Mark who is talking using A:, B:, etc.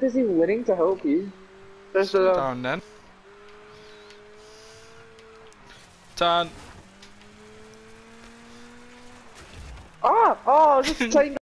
A: busy winning to help you. There's a.
B: Down then. Turn.
A: Ah! Oh, just change.